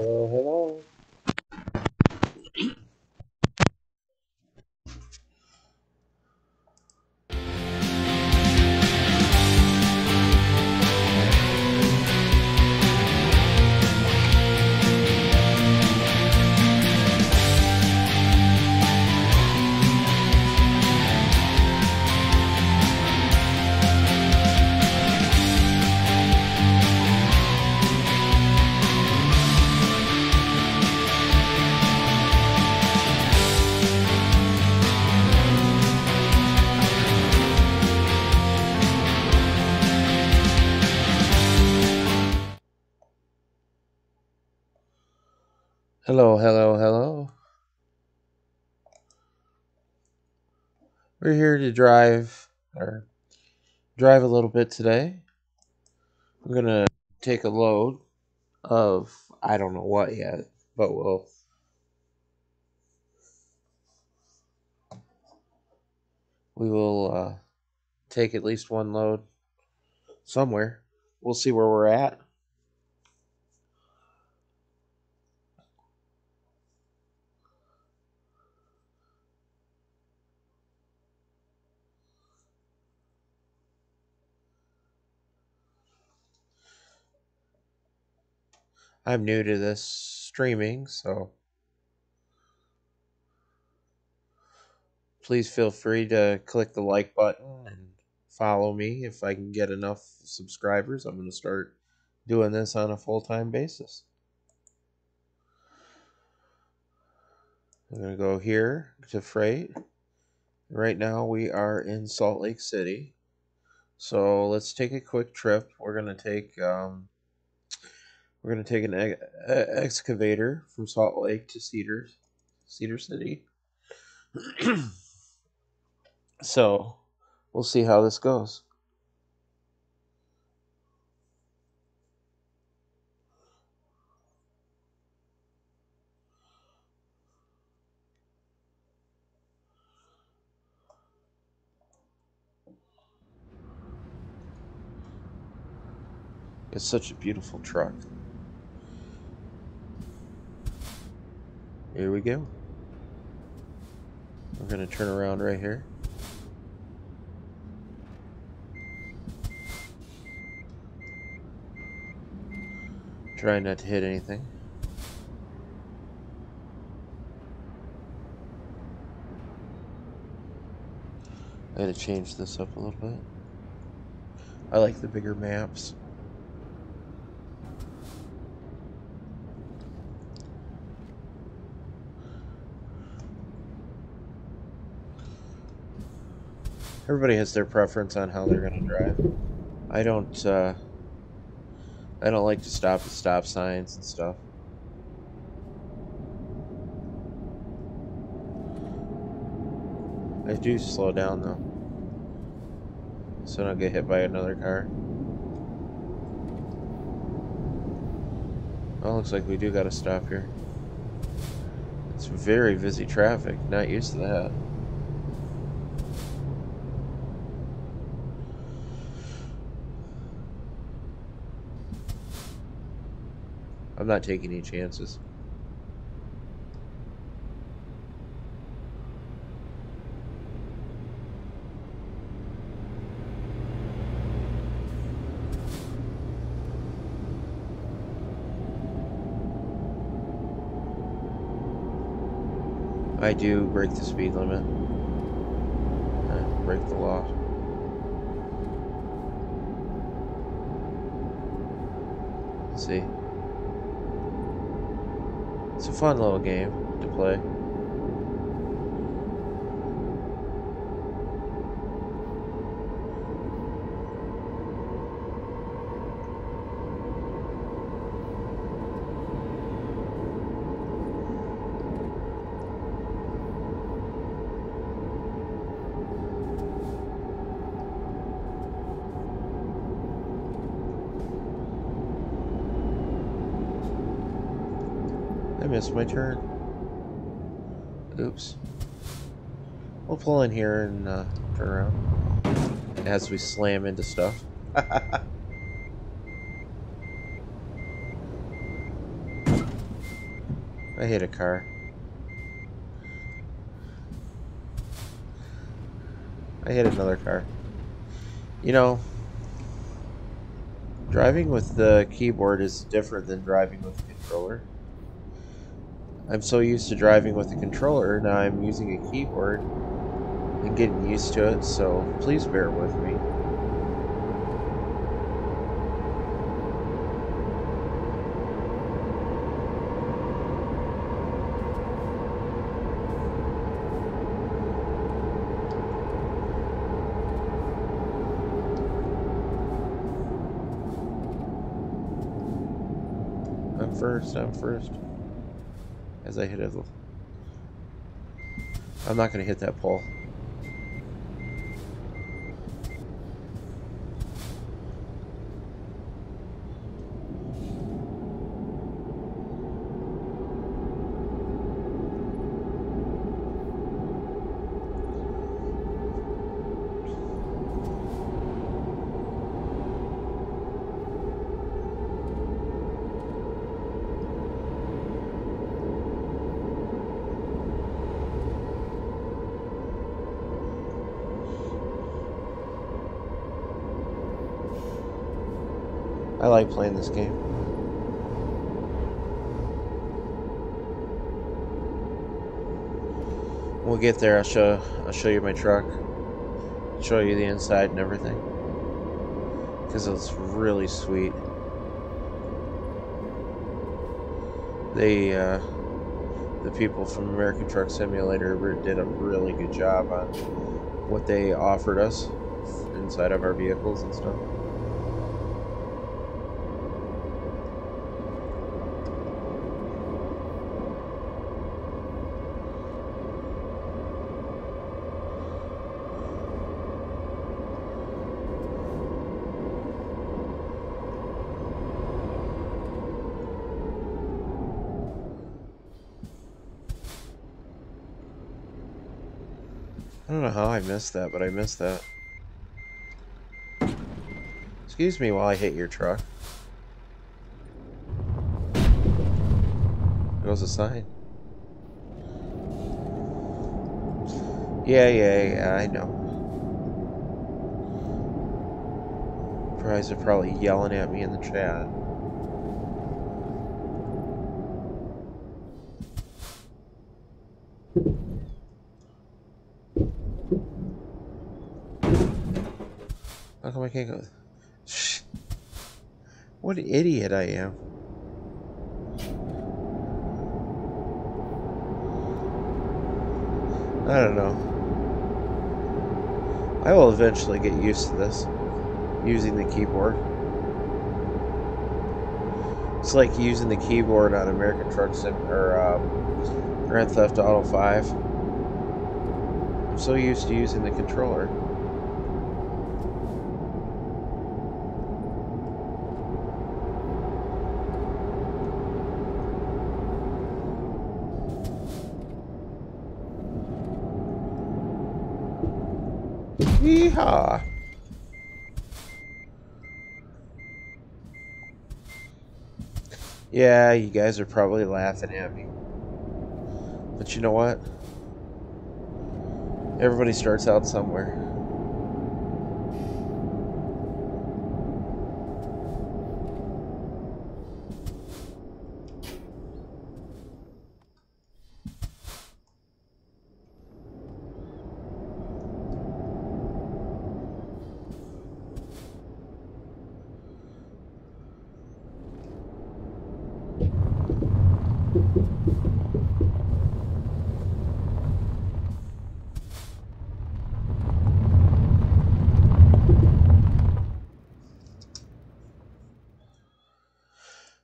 Uh, hello, hello. Hello, hello, hello. We're here to drive or drive a little bit today. I'm gonna take a load of I don't know what yet, but we'll we will uh, take at least one load somewhere. We'll see where we're at. I'm new to this streaming, so please feel free to click the like button and follow me if I can get enough subscribers. I'm going to start doing this on a full time basis. I'm going to go here to freight. Right now we are in Salt Lake City. So let's take a quick trip. We're going to take um, we're going to take an e- excavator from Salt Lake to Cedar Cedar City. so we'll see how this goes. It's such a beautiful truck. Here we go. We're going to turn around right here. Try not to hit anything. I had to change this up a little bit. I like the bigger maps. Everybody has their preference on how they're going to drive. I don't, uh, I don't like to stop at stop signs and stuff. I do slow down though. So I don't get hit by another car. Well, looks like we do got to stop here. It's very busy traffic. Not used to that. I'm not taking any chances. I do break the speed limit. I break the law. See. It's a fun little game to play. I missed my turn. Oops. We'll pull in here and uh, turn around as we slam into stuff. I hit a car. I hit another car. You know, driving with the keyboard is different than driving with the controller. I'm so used to driving with a controller, now I'm using a keyboard and getting used to it, so please bear with me. I'm first, I'm first. As I hit it. I'm not going to hit that pole. I like playing this game. We'll get there. I'll show. I'll show you my truck. Show you the inside and everything. Because it's really sweet. They, uh, the people from American Truck Simulator did a really good job on what they offered us inside of our vehicles and stuff. Missed that, but I missed that. Excuse me while I hit your truck. There goes a sign. Yeah, yeah, yeah, I know. Guys are probably yelling at me in the chat. How come I can't go? What an idiot I am. I don't know. I will eventually get used to this, using the keyboard. It's like using the keyboard on American Truck Sim or um, Grand Theft Auto 5. I'm so used to using the controller. Yeehaw! Yeah, you guys are probably laughing at me. But you know what? Everybody starts out somewhere.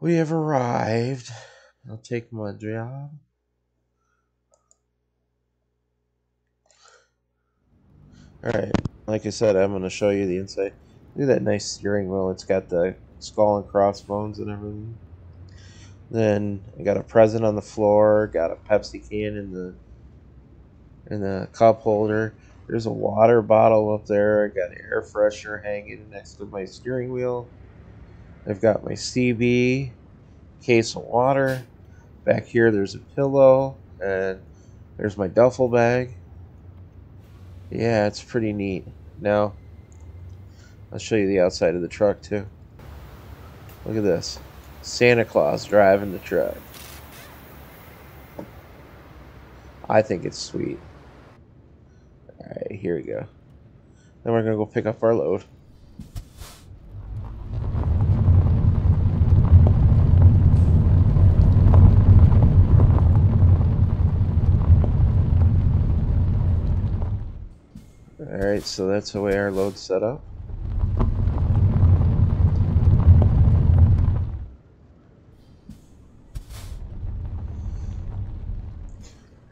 We have arrived. I'll take my job. Alright, like I said, I'm going to show you the inside. Look at that nice steering wheel. It's got the skull and crossbones and everything. Then I got a present on the floor, got a Pepsi can in the in the cup holder. There's a water bottle up there. I got an air freshener hanging next to my steering wheel. I've got my CB, case of water, Back here, there's a pillow, and there's my duffel bag. Yeah, it's pretty neat. Now, I'll show you the outside of the truck, too. Look at this. Santa Claus driving the truck. I think it's sweet. Alright, here we go. Then we're to go pick up our load. Alright, so that's the way our load's set up.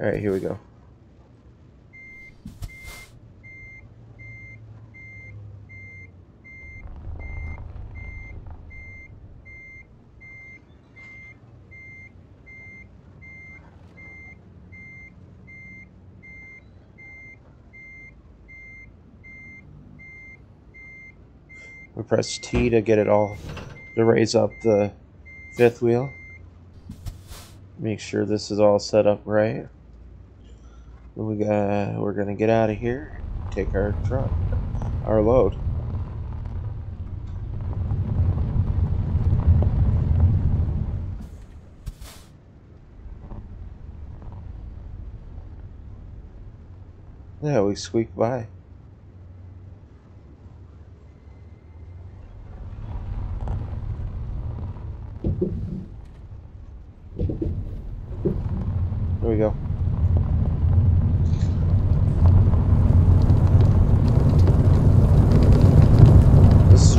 Alright, here we go. We press T to get it all, to raise up the fifth wheel. Make sure this is all set up right. We got, we're gonna get out of here, take our truck, our load. Yeah, we squeaked by.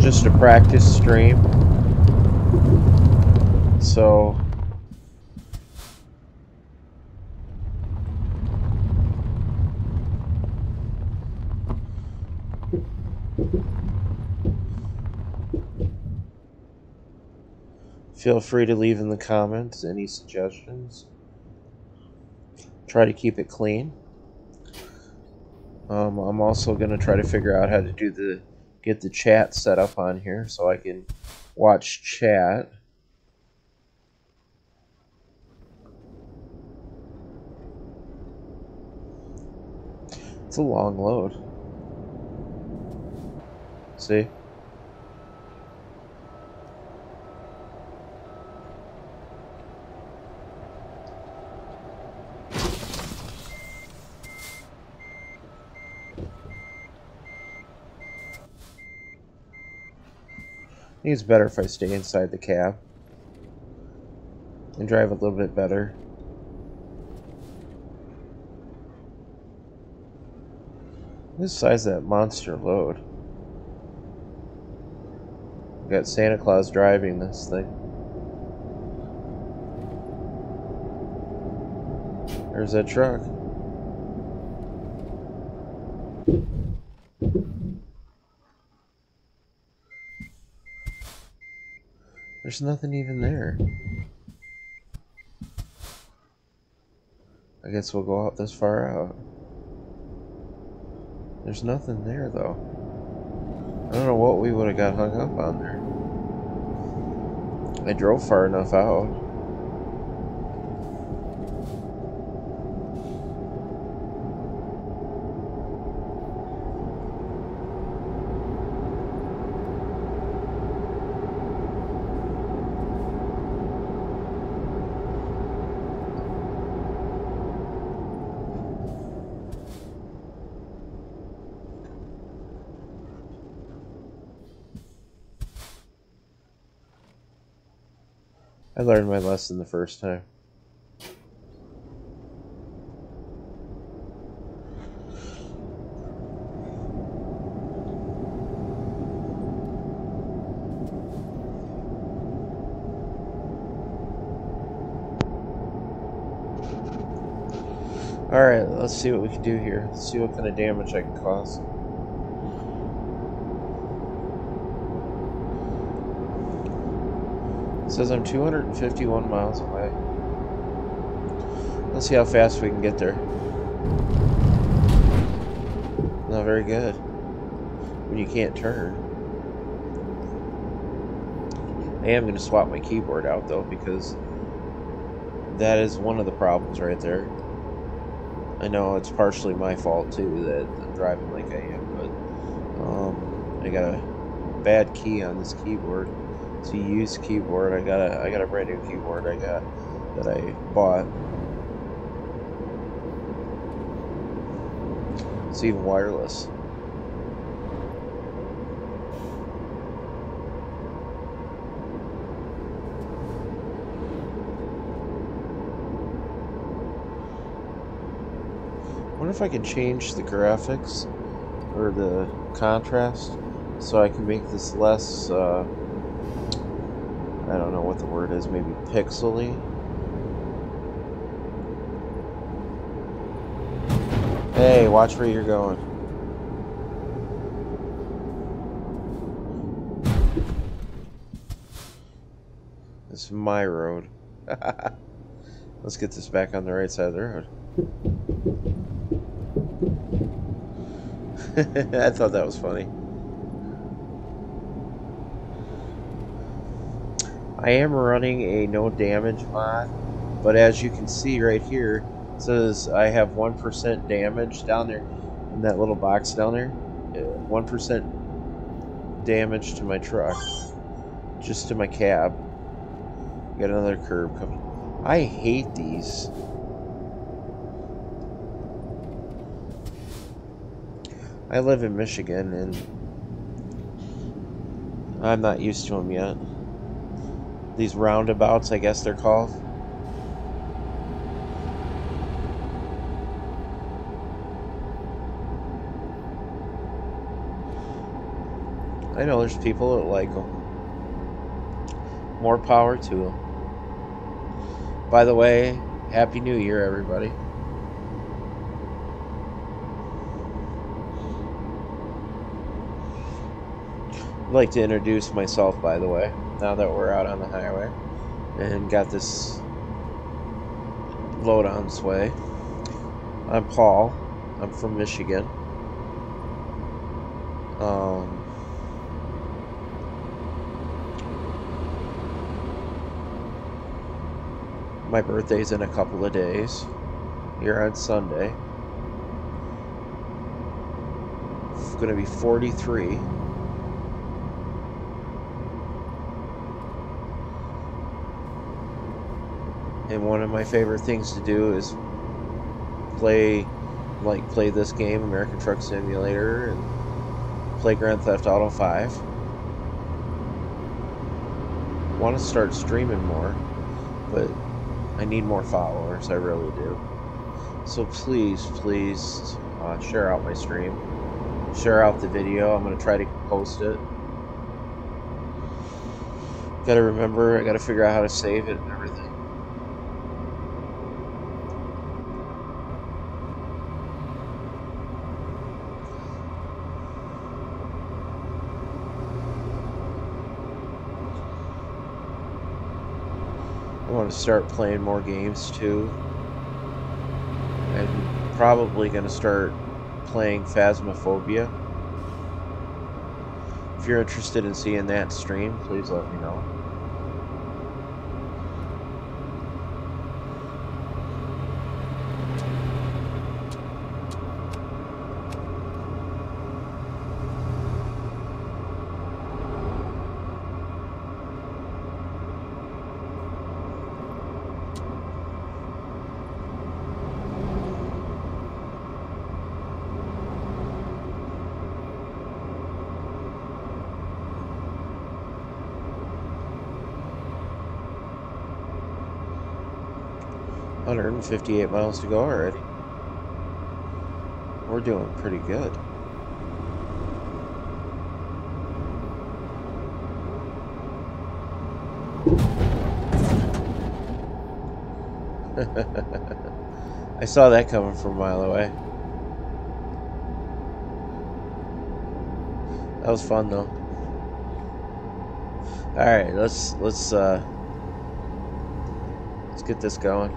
Just a practice stream. So Feel free to leave in the comments any suggestions. Try to keep it clean. Um, I'm also going to try to figure out how to do the get the chat set up on here so I can watch chat. It's a long load. See? It's better if I stay inside the cab and drive a little bit better. This size that monster load. We got Santa Claus driving this thing. There's that truck. There's nothing even there. I guess we'll go out this far out. There's nothing there though. I don't know what we would have got hung up on there. I drove far enough out. Learned my lesson the first time. Alright, let's see what we can do here. Let's see what kind of damage I can cause. Says I'm 251 miles away. Let's see how fast we can get there. Not very good. When you can't turn. I am going to swap my keyboard out though because that is one of the problems right there. I know it's partially my fault too that I'm driving like I am, but um, I got a bad key on this keyboard. It's use keyboard. I got a I got a brand new keyboard I got that I bought. It's even wireless. wonder if I can change the graphics or the contrast so I can make this less, uh, I don't know what the word is, maybe pixely. Hey, watch where you're going. This is my road. Let's get this back on the right side of the road. I thought that was funny. I am running a no damage mod, but as you can see right here, it says I have 1% damage down there in that little box down there. Uh, 1% damage to my truck, just to my cab. Got another curb coming. I hate these. I live in Michigan and I'm not used to them yet. These roundabouts, I guess they're called. I know there's people that like them. More power to them. By the way, Happy New Year, everybody. I'd like to introduce myself, by the way, now that we're out on the highway and got this load on its way. I'm Paul. I'm from Michigan. Um, my birthday's in a couple of days. Here on Sunday. It's to be 43. And one of my favorite things to do is play like play this game American Truck Simulator and play Grand Theft Auto 5 want to start streaming more but I need more followers I really do. So please please uh, share out my stream. Share out the video I'm to try to post it. Gotta remember I gotta figure out how to save it and everything to start playing more games too. I'm probably going to start playing Phasmophobia. If you're interested in seeing that stream, please let me know. 158 miles to go already. We're doing pretty good. I saw that coming from a mile away. That was fun though. Alright, let's let's uh let's get this going.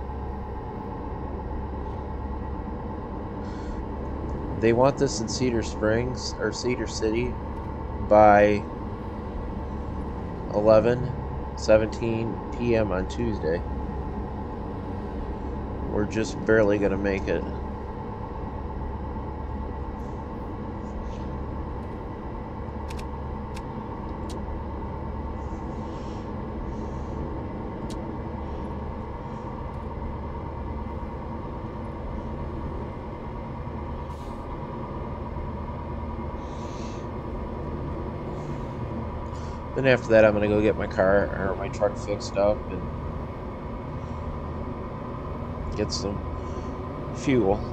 They want this in Cedar Springs or Cedar City by 11 17 p.m. on Tuesday. we're just barely going to make it. Then after that, I'm going to go get my car or my truck fixed up and get some fuel.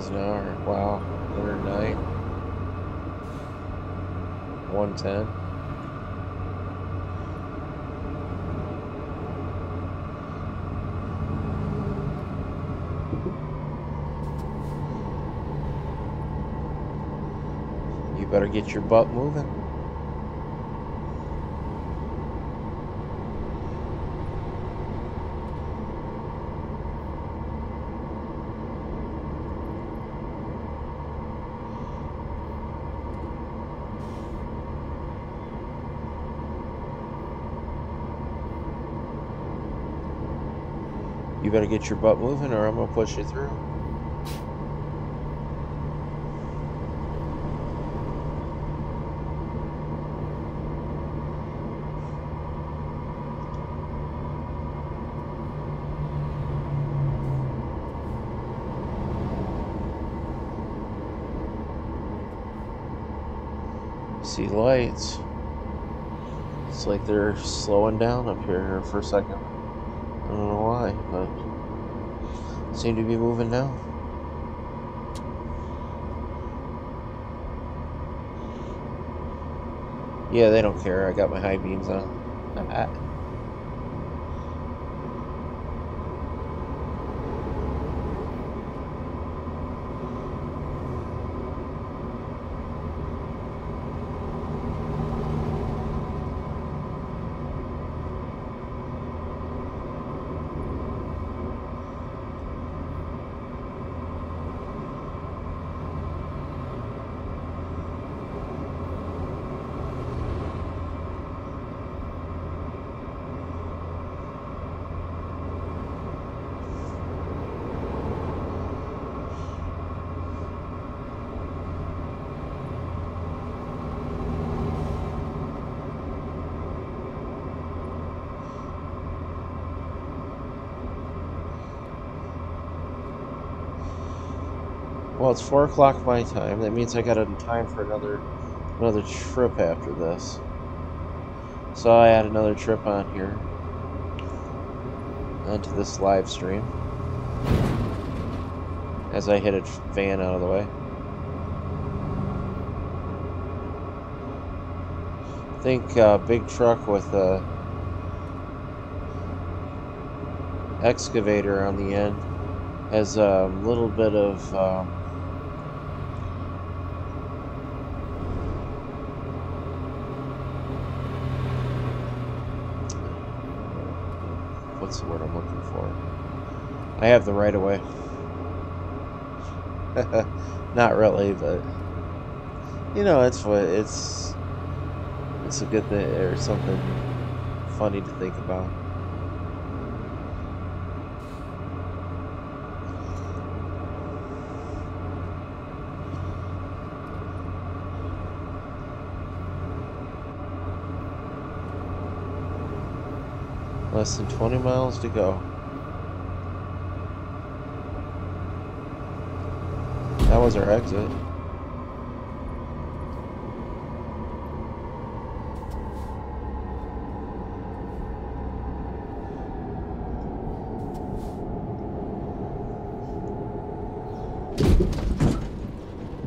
Miles an hour. Wow. Hundred nine. One ten. You better get your butt moving. You better get your butt moving or I'm going to push you through. See lights. It's like they're slowing down up here for a second. I don't know why, but seem to be moving now. Yeah, they don't care. I got my high beams on. Well, it's four o'clock my time. That means I got time for another another trip after this. So I add another trip on here onto this live stream as I hit a van out of the way. I think uh, big truck with a excavator on the end has a little bit of um, what's the word I'm looking for? I have the right of way. Not really, but you know, it's what it's it's a good thing or something funny to think about. Less than 20 miles to go. That was our exit.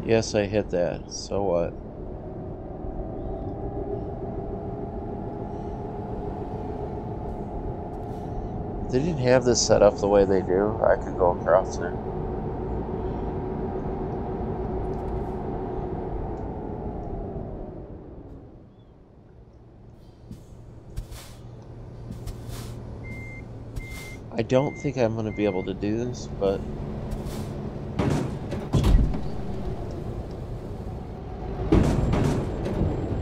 Yes, I hit that. So what? They didn't have this set up the way they do, I could go across there. I don't think I'm going to be able to do this, but...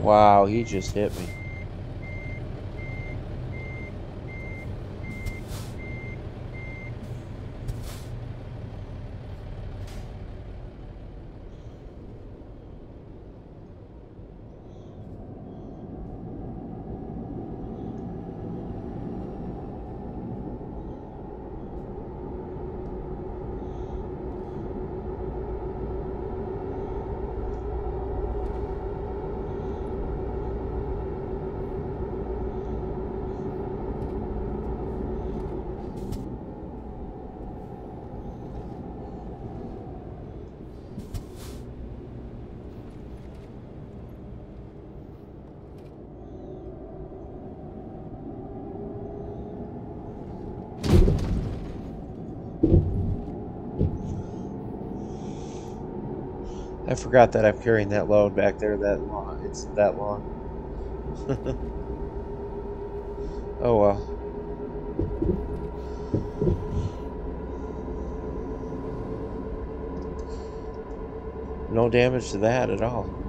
Wow, he just hit me. I forgot that I'm carrying that load back there that long. It's that long. oh well. No damage to that at all.